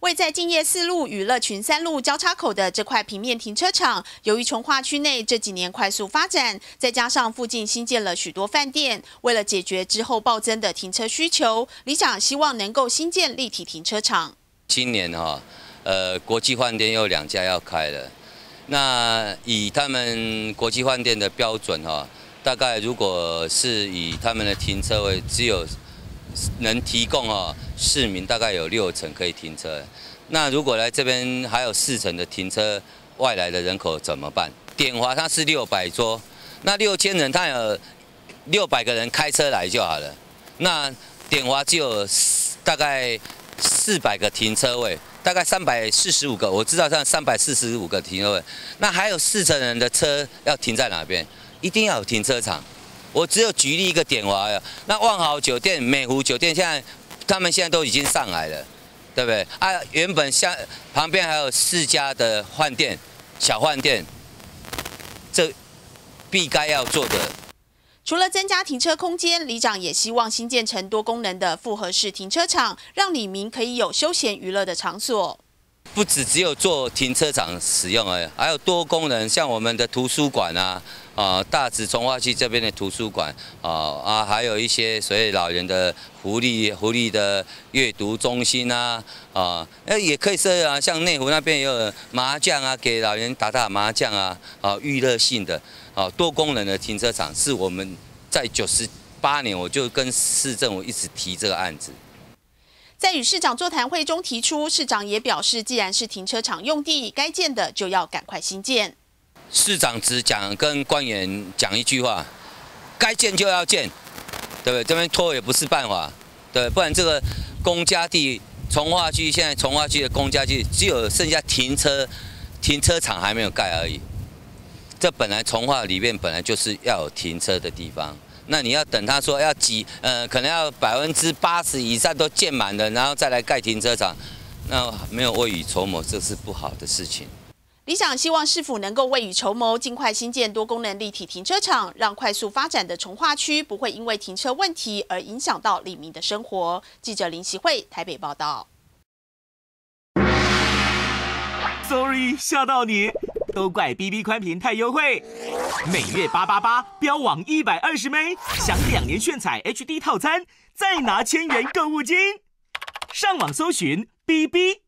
位在敬业四路与乐群三路交叉口的这块平面停车场，由于从化区内这几年快速发展，再加上附近新建了许多饭店，为了解决之后暴增的停车需求，理想希望能够新建立体停车场。今年哈，呃，国际饭店有两家要开了，那以他们国际饭店的标准哈，大概如果是以他们的停车位只有。能提供哦，市民大概有六成可以停车。那如果来这边还有四成的停车，外来的人口怎么办？点华它是六百桌，那六千人，他有六百个人开车来就好了。那点华只有大概四百个停车位，大概三百四十五个，我知道像三百四十五个停车位。那还有四成人的车要停在哪边？一定要有停车场。我只有举例一个点华呀，那万豪酒店、美湖酒店现在，他们现在都已经上来了，对不对？啊，原本像旁边还有四家的饭店、小饭店，这必该要做的。除了增加停车空间，里长也希望新建成多功能的复合式停车场，让里民可以有休闲娱乐的场所。不止只有做停车场使用而已，还有多功能，像我们的图书馆啊，啊，大直从化区这边的图书馆啊啊，还有一些所谓老人的福利福利的阅读中心啊啊，那也可以设啊，像内湖那边也有麻将啊，给老人打打麻将啊啊，娱乐性的啊，多功能的停车场是我们在九十八年我就跟市政府一直提这个案子。在与市长座谈会中提出，市长也表示，既然是停车场用地，该建的就要赶快新建。市长只讲跟官员讲一句话，该建就要建，对不对？这边拖也不是办法，对，不然这个公家地，从化区现在从化区的公家地只有剩下停车停车场还没有盖而已。这本来从化里面本来就是要有停车的地方。那你要等他说要几呃，可能要百分之八十以上都建满了，然后再来盖停车场，那没有未雨绸缪，这是不好的事情。理想希望市府能够未雨绸缪，尽快新建多功能立体停车场，让快速发展的从化区不会因为停车问题而影响到里民的生活。记者林习慧台北报道。Sorry，吓到你。都怪 B B 宽频太优惠，每月八八八标网一百二十枚，享两年炫彩 H D 套餐，再拿千元购物金。上网搜寻 B B。